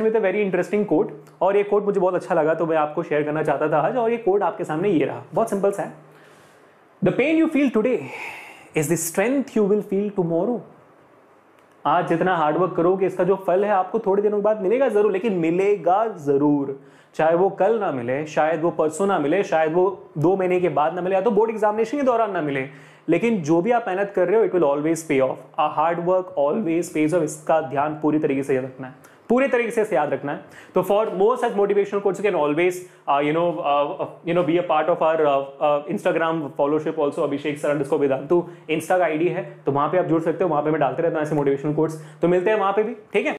With a very interesting code और ये code मुझे बहुत अच्छा लगा तो मैं आपको शेयर करना चाहता था आज और ये कोड आपके सामने ये रहा। बहुत सिंपल सा है। The pain you feel today is the strength you will feel tomorrow आज जितना हार्डवर्क करोगे, इसका जो फल है, आपको थोड़े दिनों बाद मिलेगा ज़रूर, लेकिन मिलेगा ज़रूर। चाहे वो कल ना मिले, शायद वो परसों ना मिले, शायद वो दो महीने के बाद ना मिले, या तो बोर्ड एग्जामिनेशन के दौरान ना मिले। लेकिन जो भी आप मेहनत कर रहे हो it will always pay off a hard work always pays off इसका ध्यान पूरी तरीके से रखना है। पूरे तरीके से याद रखना है। तो for more such motivational quotes can always you know you know be a part of our Instagram fellowship also Abhishek sir underscore Vedantu insta का आईडी है तो वहाँ पे आप जुड़ सकते हो, वहाँ पे मैं डालते रहता हूँ ऐसे मोटिवेशनल कोर्स तो मिलते हैं वहाँ पे भी, ठीक है?